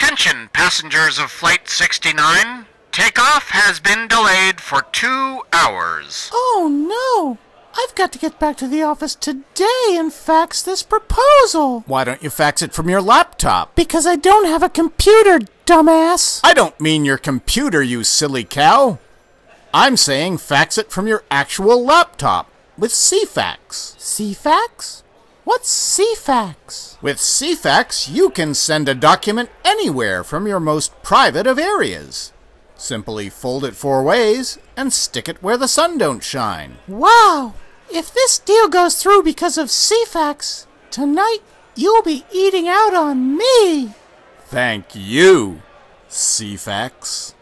Attention, passengers of Flight 69. Takeoff has been delayed for two hours. Oh no! I've got to get back to the office today and fax this proposal. Why don't you fax it from your laptop? Because I don't have a computer, dumbass. I don't mean your computer, you silly cow. I'm saying fax it from your actual laptop with CFAX. CFAX? What's CFAX? With CFAX, you can send a document anywhere from your most private of areas. Simply fold it four ways and stick it where the sun don't shine. Wow! If this deal goes through because of CFAX, tonight you'll be eating out on me. Thank you, CFAX.